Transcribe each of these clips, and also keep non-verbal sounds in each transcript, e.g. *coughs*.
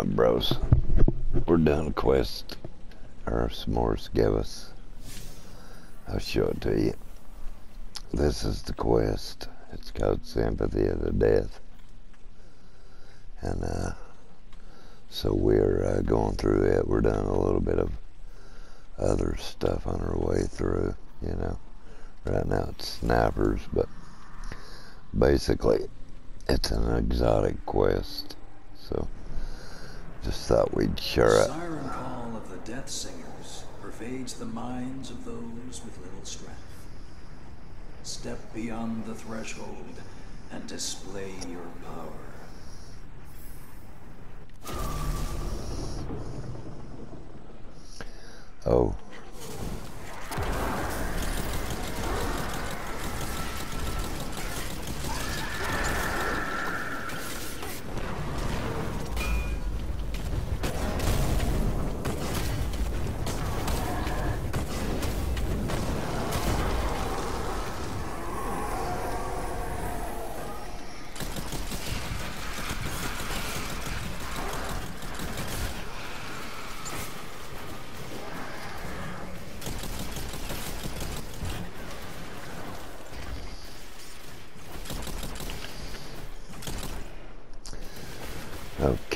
my bros. We're doing a quest. Eris Morn give us. I'll show it to you. This is the quest. It's called Sympathy of the Death. And uh, so we're uh, going through it. We're doing a little bit of other stuff on our way through, you know. Right now it's snipers, but basically it's an exotic quest. So just thought we'd share it. Siren call of the Death Singers pervades the minds of those with little strength. Step beyond the threshold and display your power. Oh.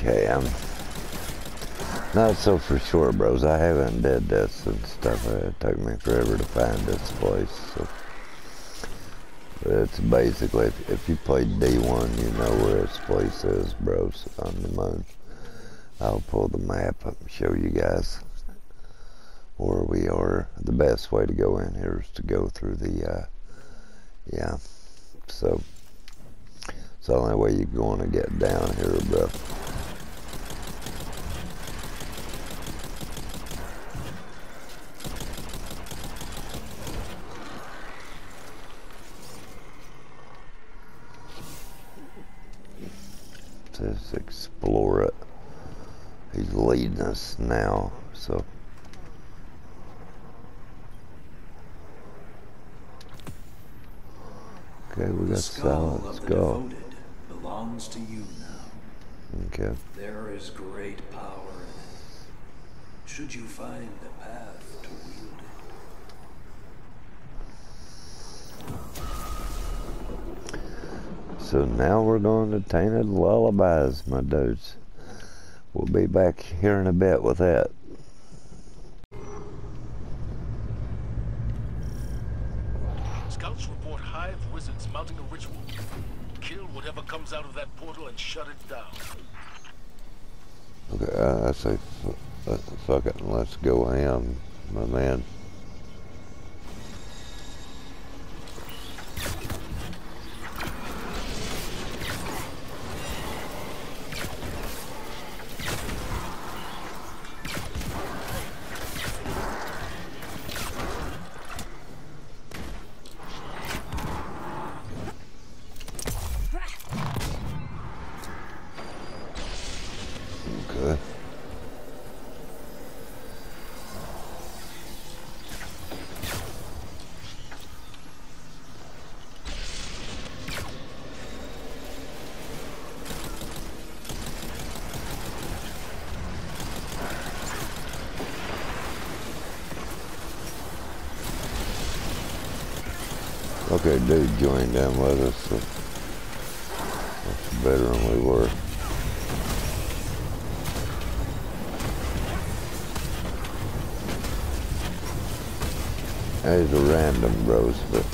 Okay, I'm not so for sure, bros. I haven't did this and stuff. It took me forever to find this place. So. It's basically, if, if you played D1, you know where this place is, bros, on the moon. I'll pull the map up and show you guys where we are. The best way to go in here is to go through the, uh, yeah. So, it's the only way you're going to get down here, bro. Just explore it. He's leading us now, so. Okay, we got skull Let's go. devoted belongs to you now. Okay. There is great power in it. Should you find a path to wield it. So now we're going to Tainted Lullabies, my dudes. We'll be back here in a bit with that. Scouts report Hive wizards mounting a ritual. Kill whatever comes out of that portal and shut it down. Okay, I say, fuck it, and let's go ham, my man. Okay. Okay, dude joined them with us, so that's better than we were. These a random bros, but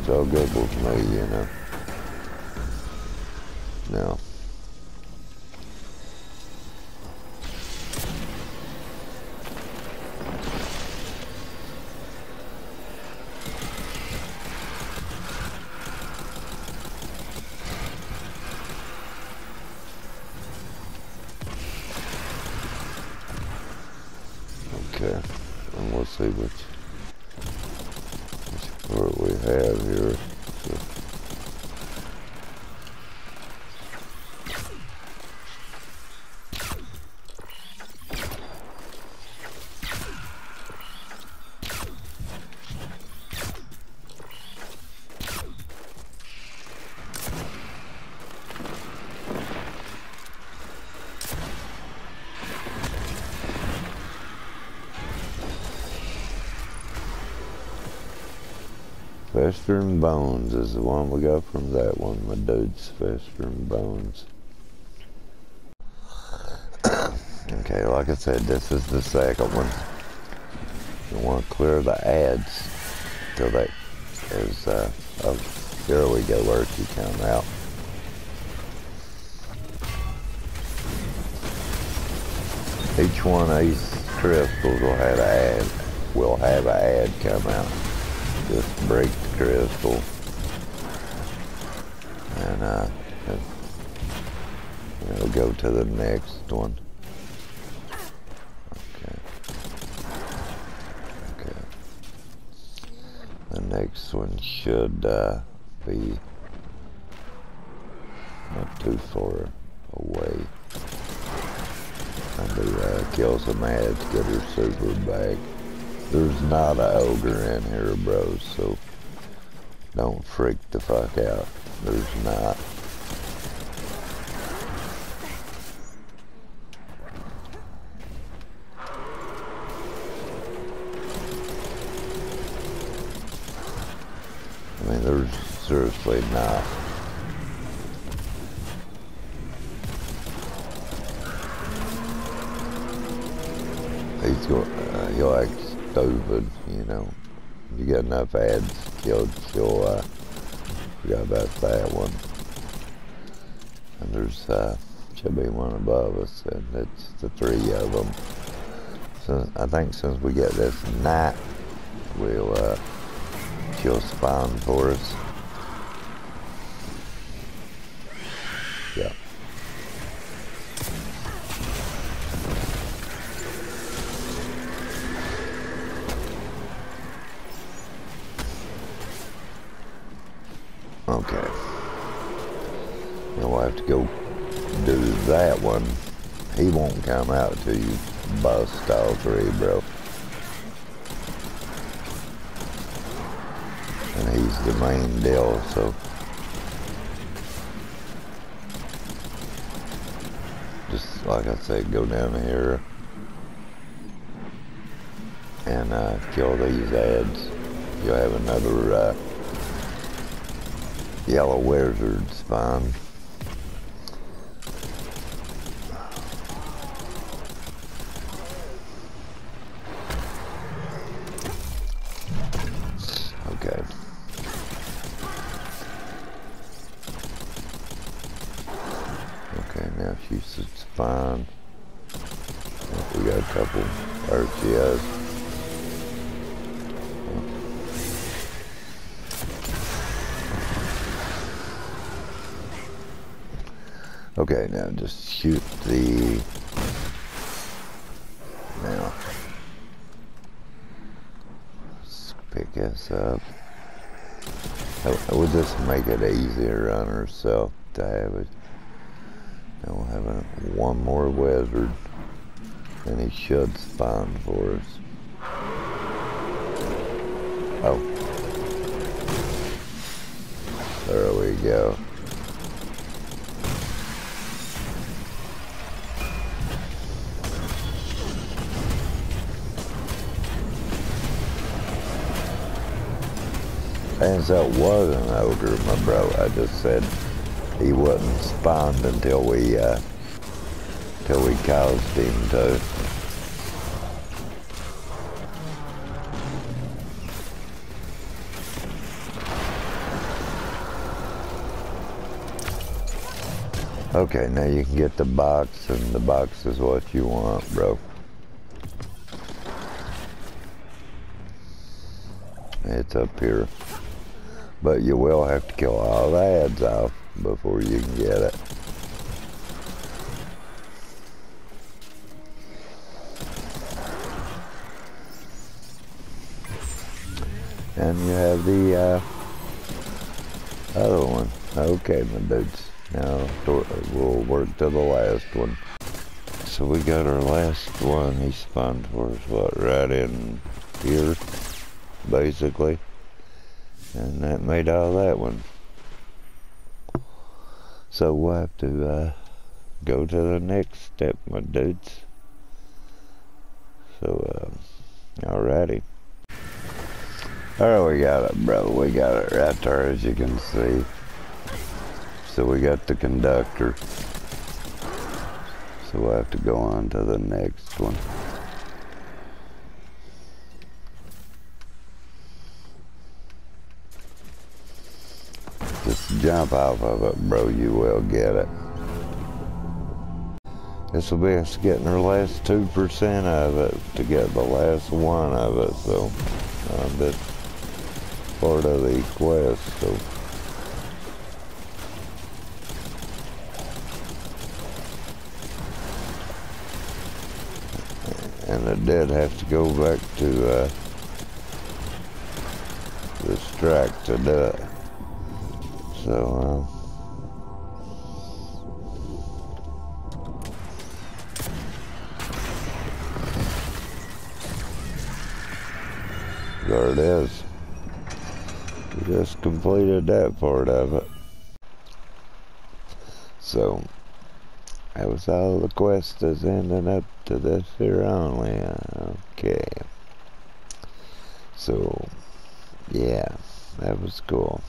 it's all good with me, you know. No. Okay, and we'll see which what we have here. So, Festering Bones is the one we got from that one, my dudes. Festering Bones. *coughs* okay, like I said, this is the second one. You want to clear the ads till that is, uh, oh, there we go, where she come out. Each one of these crystals will have an ad, will have an ad come out. Just break the crystal. And, uh, and we'll go to the next one. Okay. Okay. The next one should, uh, be not too far away. Trying to uh, kill some ads, get her super back. There's not an ogre in here, bro, so don't freak the fuck out. There's not. I mean, there's seriously not. He's going, uh, he'll stupid, you know. You get enough ads killed, you'll, uh, forgot about that one. And there's, uh, should be one above us, and it's the three of them. So I think since we get this night, we'll, uh, she'll spawn for us. Okay. Now we'll have to go do that one. He won't come out till you bust all three, bro. And he's the main deal, so. Just like I said, go down here and uh, kill these ads. You'll have another uh, yellow wizard spawn. Okay. Okay, now she's spawn. We got a couple, she has. Okay, now just shoot the. Now. Let's pick this up. I, I would just make it easier on herself to have it. Now we'll have a, one more wizard. And he should spawn for us. Oh. There we go. As that was an ogre, my bro. I just said he wouldn't spawned until we, uh, till we caused him to. Okay, now you can get the box, and the box is what you want, bro. It's up here. But you will have to kill all the ads off before you can get it. And you have the uh, other one. Okay, my dudes. Now we'll work to the last one. So we got our last one. He spawned for us, what, right in here, basically. And that made all that one. So we'll have to uh, go to the next step, my dudes. So, uh, alrighty. Alright, we got it, brother We got it right there, as you can see. So we got the conductor. So we'll have to go on to the next one. Just jump off of it, bro. You will get it. This will be us getting our last 2% of it to get the last one of it. So uh, that's part of the quest. So. And I did have to go back to uh, this track to do it. So, uh, there it is. We just completed that part of it. So, that was all the quest is ending up to this here only. Okay. So, yeah, that was cool.